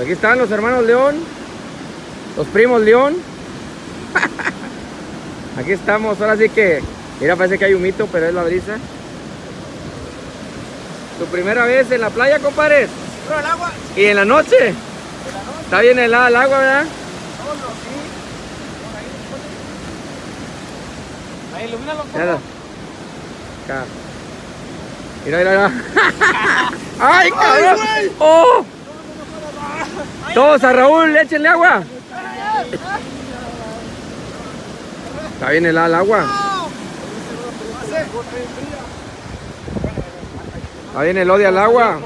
Aquí están los hermanos León, los primos León. Aquí estamos, ahora sí que, mira, parece que hay un mito, pero es la brisa. Tu primera vez en la playa, compadre. Pero el agua, Y en la noche. Está bien helada el agua, ¿verdad? solo, sí. Por ahí. Ahí, ilumínalo. Acá. Mira, mira, mira. ¡Ay, cabrón! ¡Oh! Todos a Raúl, échenle agua. Está bien helada el agua. Está bien el odio al agua.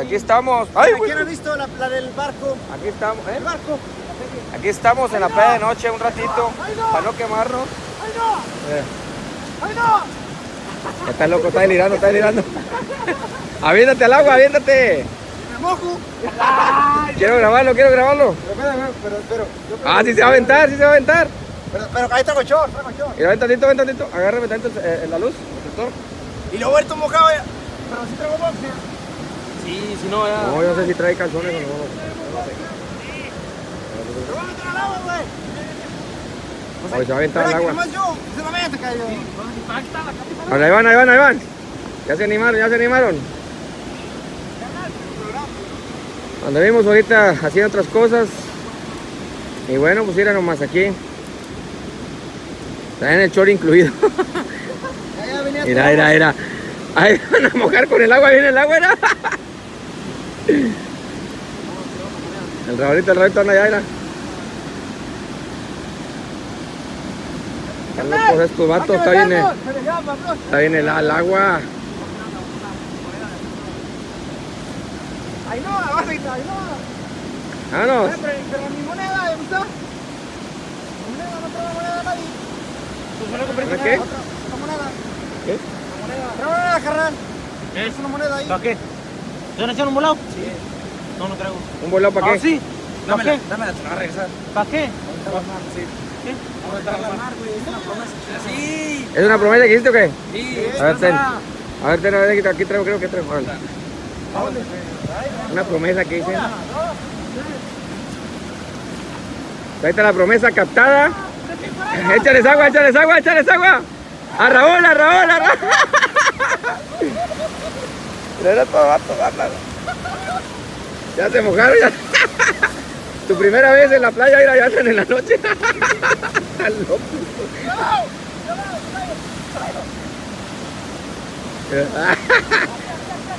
Aquí estamos. ¡Ay, güey! ¿Quién ha visto la, la del barco? Aquí estamos, ¿eh? El barco. Aquí estamos en la playa de noche un ratito para no quemarnos. ¡Ay, no! ¡Ay, no! está loco, está delirando, está delirando. Aviéntate al agua, aviéntate. ¡Me mojo! Quiero grabarlo, quiero grabarlo. Pero, pero, pero, Ah, sí se va a aventar, sí se va a aventar. Pero, pero ahí traigo short, traigo short. Mira, ven tantito, ven tantito. Agárrame tantito eh, la luz, protector. Y luego esto mojado ya. Pero sí traigo boxer. Sí, si no, ya. No, yo no sé si trae calzones o no. Pero voy a meter al agua, güey. Oye, se va a aventar que agua. nomás yo. Se la mete, cayó. Ahora, ahí van, ahí van, ahí van. Ya se animaron, ya se animaron. Anduvimos ahorita haciendo otras cosas. Y bueno, pues ir nomás aquí. Traen el chor incluido. Mira, mira, mira. Ahí van a mojar con el agua, viene el agua, mira. El Raulito, el Raulito anda allá, mira. Están locos estos vatos, está bien, está bien el agua. Ahí no, abajo, ahí no. Vámonos. Eh, Pero, pero mi moneda, ¿dónde está? Mi moneda, no traigo moneda de nadie. ¿Para qué? Otra, otra moneda. ¿Qué? Otra moneda. Trae una moneda, carnal. Es una moneda ahí. ¿Para qué? ¿Te van a echar un volado? Sí. No, no traigo. ¿Un volado para ¿Ah, qué? sí? ¿Para Dámela, qué? dámela, te la voy a regresar. ¿Para qué? ¿Qué? Vamos a entrar al mar, güey. Es una promesa. Sí. ¿Es una promesa que hiciste o qué? Sí. A ver, ten. A ver, ten, a ver, aquí, traigo, creo que traigo. Órale. Una promesa que hice. Ahí está la promesa captada. Échales agua, échales agua, échales agua. A Raúl, a Raúl, a Raúl. Era todo. Ya se mojaron, ya. Tu primera vez en la playa, mira, ya en la noche. Locos.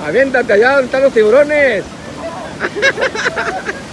Aviéntate allá donde están los tiburones.